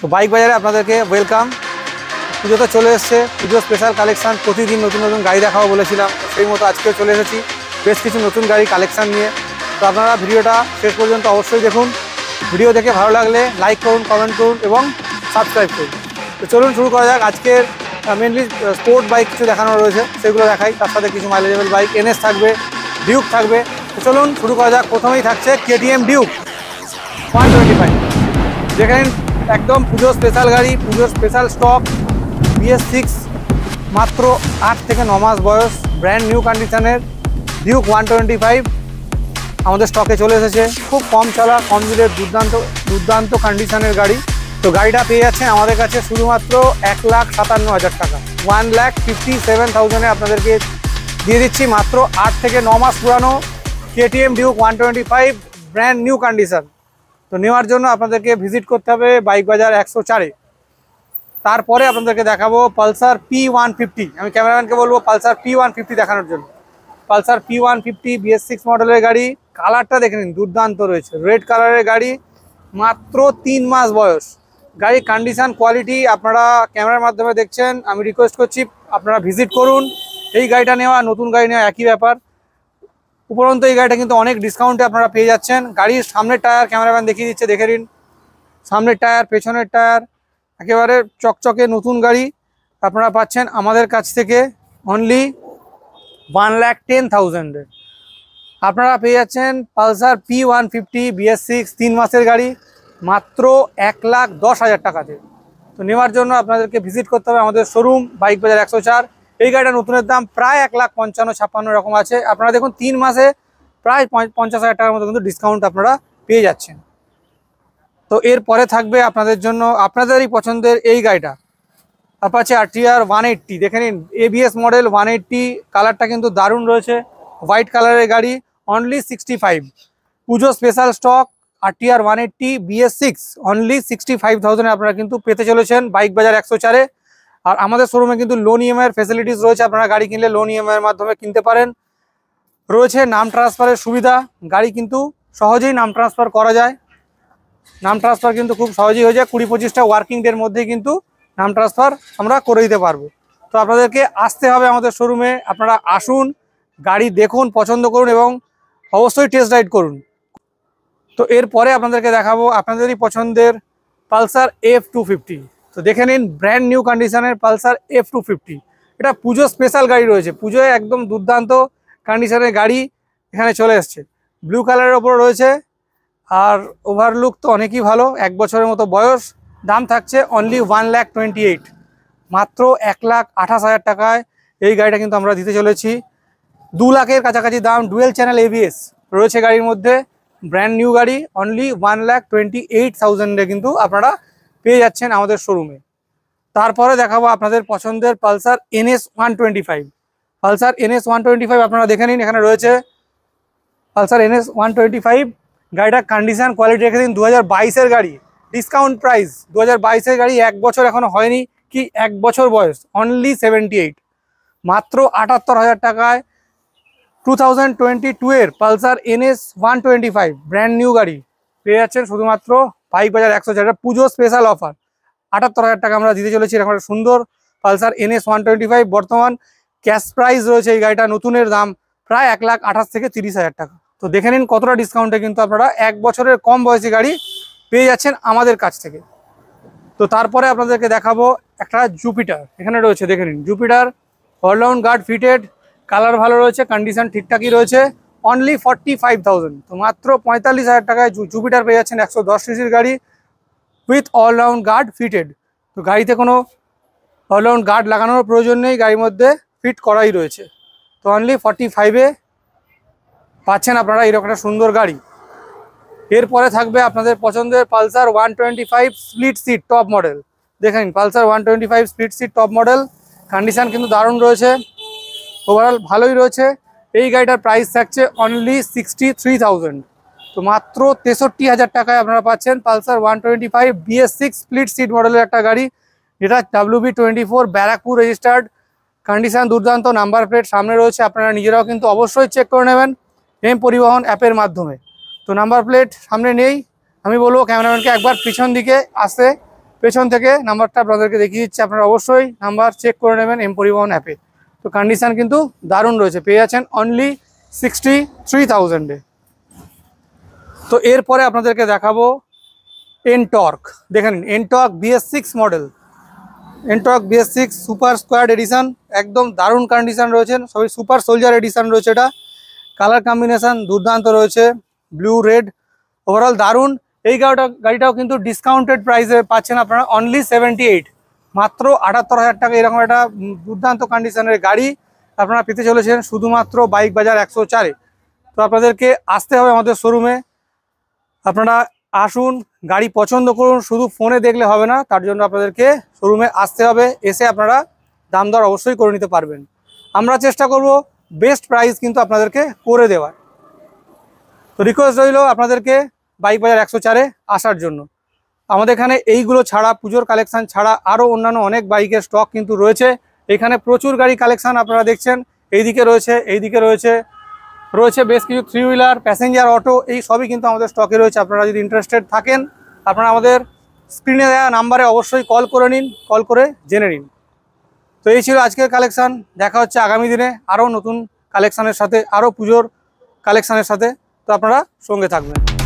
তো বাইক বাজারে আপনাদেরকে ওয়েলকাম পুজো তো চলে এসছে, পুজো স্পেশাল কালেকশান প্রতিদিন নতুন নতুন গাড়ি দেখাবো বলেছিলাম, সেই মতো আজকেও চলে এসেছি। বেশ কিছু নতুন গাড়ি কালেকশান নিয়ে। তো আপনারা ভিডিওটা শেষ পর্যন্ত অবশ্যই দেখুন। ভিডিও দেখে ভালো লাগলে লাইক করুন কমেন্ট করুন এবং সাবস্ক্রাইব করুন। তো চলুন শুরু করা যাক। আজকের মেনলি স্পোর্ট বাইক কিছু দেখানো রয়েছে, সেগুলো দেখাই। তার সাথে কিছু মাইলেজেবল বাইক এনএস থাকবে ডিউক থাকবে। তো চলুন শুরু করা যাক। প্রথমেই থাকছে KTM Duke one twenty five যেখানে একদম পুজো স্পেশাল গাড়ি পুজোর স্পেশাল স্টক বিএস সিক্স মাত্র আট থেকে ন মাস বয়স ব্র্যান্ড নিউ কন্ডিশনের ডিউক ওয়ান টোয়েন্টি ফাইভ আমাদের স্টকে চলে এসেছে। খুব কম চলা, কম দিলের দুর্দান্ত দুর্দান্ত কন্ডিশনের গাড়ি। তো গাড়িটা পেয়ে যাচ্ছেন আমাদের কাছে শুধুমাত্র এক লাখ সাতান্ন হাজার টাকা। ওয়ান লাখ ফিফটি সেভেন থাউজেন্ডে আপনাদেরকে দিয়ে দিচ্ছি মাত্র আট থেকে ন মাস পুরানো KTM Duke one twenty five brand new condition তো নেওয়ার জন্য আপনাদেরকে ভিজিট করতে হবে বাইক বাজার একশো চারে। তারপরে আপনাদেরকে দেখাবো পালসার পি ওয়ান ফিফটি আমি ক্যামেরাম্যানকে বলব পালসার পি ওয়ান ফিফটি দেখানোর জন্য। Pulsar P one fifty BS six মডেলের গাড়ি, কালারটা দেখে নিন, দুর্দান্ত রয়েছে। রেড কালারের গাড়ি, মাত্র তিন মাস বয়স। গাড়ির কন্ডিশন কোয়ালিটি আপনারা ক্যামেরার মাধ্যমে দেখছেন। আমি রিকোয়েস্ট করছি আপনারা ভিজিট করুন। এই গাড়িটা নেওয়া, নতুন গাড়ি নেওয়া একই ব্যাপার। উপরন্ত এই গাড়িটা কিন্তু অনেক ডিসকাউন্টে আপনারা পেয়ে যাচ্ছেন। গাড়ির সামনের টায়ার ক্যামেরাম্যান দেখিয়ে দিচ্ছে, দেখে নিন। সামনের টায়ার, পেছনের টায়ার, একেবারে চকচকে নতুন গাড়ি আপনারা পাচ্ছেন আমাদের কাছ থেকে অনলি ওয়ান ল্যাক টেন থাউজেন্ডের আপনারা পেয়ে যাচ্ছেন Pulsar P one fifty BS six তিন মাসের গাড়ি, মাত্র এক লাখ দশ হাজার টাকাতে। তো নেওয়ার জন্য আপনাদেরকে ভিজিট করতে হবে আমাদের শোরুম বাইক বাজার একশো চার। এই গাড়িটা নতুনের দাম প্রায় এক লাখ পঞ্চান্ন, ছাপ্পান্ন রকম আছে। আপনারা দেখুন, তিন মাসে প্রায় পঞ্চ- পঞ্চাশ হাজার টাকার মতো কিন্তু ডিসকাউন্ট আপনারা পেয়ে যাচ্ছেন। তো এরপরে থাকবে আপনাদের জন্য, আপনাদেরই পছন্দের এই গাড়িটা। অ্যাপাচে আরটিআর ওয়ান এইট্টি দেখে নিন এবিএস মডেল ওয়ান এইট্টি কালারটা কিন্তু দারুণ রয়েছে। হোয়াইট কালারের গাড়ি only sixty five Puja special stock আর RTR one eighty BS six only sixty five থাউজেন্ডে আপনারা কিন্তু পেতে চলেছেন। বাইক বাজার একশো চারে। আর আমাদের শোরুমে কিন্তু লোন ইএমআই এর ফেসিলিটিস রয়েছে। আপনারা গাড়ি কিনলে লোন ইএমআইয়ের মাধ্যমে কিনতে পারেন। রয়েছে নাম ট্রান্সফারের সুবিধা। গাড়ি কিন্তু সহজেই নাম ট্রান্সফার করা যায়। নাম ট্রান্সফার কিন্তু খুব সহজেই হয়ে যায়। কুড়ি পঁচিশটা ওয়ার্কিং ডের মধ্যেই কিন্তু নাম ট্রান্সফার আমরা করে দিতে পারব। তো আপনাদেরকে আসতে হবে আমাদের শোরুমে আপনারা আসুন, গাড়ি দেখুন, পছন্দ করুন এবং অবশ্যই টেস্ট রাইড করুন। তো এরপরে আপনাদেরকে দেখাবো আপনাদেরই পছন্দের পালসার এফ টু ফিফটি দেখে নিন ব্র্যান্ড নিউ কন্ডিশনের পালসার এফ টু ফিফটি এটা পুজো স্পেশাল গাড়ি রয়েছে। পুজোয় একদম দুর্দান্ত কন্ডিশনের গাড়ি এখানে চলে এসছে। ব্লু কালারের ওপর রয়েছে। আর ওভারলুক তো অনেকই ভালো। এক বছরের মতো বয়স। দাম থাকছে only one lakh twenty eight মাত্র এক লাখ আঠাশ হাজার টাকায় এই গাড়িটা কিন্তু আমরা দিতে চলেছি। দু লাখের কাছাকাছি দাম। ডুয়েল চ্যানেল এবিএস রয়েছে গাড়ির মধ্যে। ব্র্যান্ড নিউ গাড়ি। Only one lakh twenty eight থাউজেন্ডে কিন্তু আপনারা পেয়ে যাচ্ছেন আমাদের শোরুমে তারপরে দেখাবো আপনাদের পছন্দের Pulsar NS one twenty five. Pulsar NS one twenty five আপনারা দেখে নিন, এখানে রয়েছে Pulsar NS one twenty five. গাড়িটার কন্ডিশান কোয়ালিটি রেখে দিন দু হাজার গাড়ি। ডিসকাউন্ট প্রাইস দু হাজার গাড়ি এক বছর এখনও হয়নি, কি এক বছর বয়স অনলি সেভেন্টি এইট মাত্র আটাত্তর হাজার টাকায় টু থাউজেন্ড টোয়েন্টি টু এর Pulsar NS one twenty five brand new গাড়ি। পেয়ে যাচ্ছেন শুধুমাত্র বাইক বাজার একশো চার পুজো স্পেশাল অফার আটাত্তর হাজার টাকা আমরা দিতে চলেছি এরকম একটা সুন্দর Pulsar NS one twenty five. বর্তমান ক্যাশ প্রাইস রয়েছে এই গাড়িটা নতুনের দাম প্রায় এক লাখ আঠাশ থেকে তিরিশ হাজার টাকা। তো দেখে নিন কতটা ডিসকাউন্টে কিন্তু আপনারা এক বছরের কম বয়সী গাড়ি পেয়ে যাচ্ছেন আমাদের কাছ থেকে। তো তারপরে আপনাদেরকে দেখাবো একটা জুপিটার এখানে রয়েছে, দেখে নিন। Jupiter all round guard fitted colour ভালো রয়েছে কন্ডিশন ঠিকঠাকই রয়েছে। অনলি ফর্টি ফাইভ থাউজেন্ড তো মাত্র পঁয়তাল্লিশ হাজার টাকায় জুপিটার পেয়ে যাচ্ছেন একশো দশ সিসির গাড়ি উইথ অলরাউন্ড গার্ড ফিটেড তো গাড়িতে কোনো অলরাউন্ড গার্ড লাগানোর প্রয়োজন নেই, গাড়ির মধ্যে ফিট করাই রয়েছে। তো অনলি ফর্টি ফাইভে পাচ্ছেন আপনারা এরকম একটা সুন্দর গাড়ি। এরপরে থাকবে আপনাদের পছন্দের Pulsar one twenty five split seat top model দেখেন, Pulsar one twenty five split seat top model condition কিন্তু দারুণ রয়েছে। ওভারঅল ভালোই রয়েছে। এই গাড়িটার প্রাইস থাকছে অনলি সিক্সটি থ্রি তো মাত্র তেষট্টি হাজার টাকায় আপনারা পাচ্ছেন Pulsar one twenty five BS six split seat মডেলের একটা গাড়ি। যেটা W B twenty four Barrackpore registered condition দুর্দান্ত নাম্বার প্লেট সামনে রয়েছে, আপনারা নিজেরাও কিন্তু অবশ্যই চেক করে নেবেন এম পরিবহন অ্যাপের মাধ্যমে। তো নাম্বার প্লেট সামনে নেই, আমি বলব ক্যামেরাম্যানকে একবার পিছন দিকে আসে পেছন থেকে নাম্বারটা আপনাদেরকে দেখিয়ে দিচ্ছি, আপনারা অবশ্যই নাম্বার চেক করে নেবেন এম পরিবহন অ্যাপে তো কন্ডিশন কিন্তু দারুণ রয়েছে। পেয়ে যাচ্ছেন অনলি সিক্সটি থ্রি থাউজেন্ডে তো এরপরে আপনাদেরকে দেখাবো এনটর্ক দেখে নিন Ntorq BS six model Ntorq BS six super squad edition একদম দারুণ কন্ডিশন রয়েছে। সবই সুপার সোলজার এডিশান রয়েছে এটা। কালার কম্বিনেশন দুর্দান্ত রয়েছে ব্লু রেড ওভারঅল দারুণ। এই গাড়িটা গাড়িটাও কিন্তু ডিসকাউন্টেড প্রাইসে পাচ্ছেন আপনারা অনলি সেভেন্টি এইট মাত্র আটাত্তর হাজার টাকা এরকম একটা দুর্দান্ত কন্ডিশনের গাড়ি আপনারা পেতে চলেছেন শুধুমাত্র বাইক বাজার একশো চারে। তো আপনাদেরকে আসতে হবে আমাদের শোরুমে আপনারা আসুন, গাড়ি পছন্দ করুন, শুধু ফোনে দেখলে হবে না, তার জন্য আপনাদেরকে শোরুমে আসতে হবে, এসে আপনারা দাম দর অবশ্যই করে নিতে পারবেন। আমরা চেষ্টা করব বেস্ট প্রাইস কিন্তু আপনাদেরকে করে দেওয়ার। তো রিকোয়েস্ট রইল আপনাদেরকে বাইক বাজার একশো চারে আসার জন্য। আমাদের এখানে এইগুলো ছাড়া, পুজোর কালেকশান ছাড়া আরও অন্যান্য অনেক বাইকের স্টক কিন্তু রয়েছে। এখানে প্রচুর গাড়ি কালেকশান আপনারা দেখছেন। এইদিকে রয়েছে এইদিকে রয়েছে রয়েছে বেশ কিছু থ্রি হুইলার প্যাসেঞ্জার অটো এই সবই কিন্তু আমাদের স্টকে রয়েছে। আপনারা যদি ইন্টারেস্টেড থাকেন, আপনারা আমাদের স্ক্রিনে দেওয়া নাম্বারে অবশ্যই কল করে নিন কল করে জেনে নিন। তো এই ছিল আজকের কালেকশান দেখা হচ্ছে আগামী দিনে আরও নতুন কালেকশানের সাথে আরও পুজোর কালেকশানের সাথে। তো আপনারা সঙ্গে থাকবেন।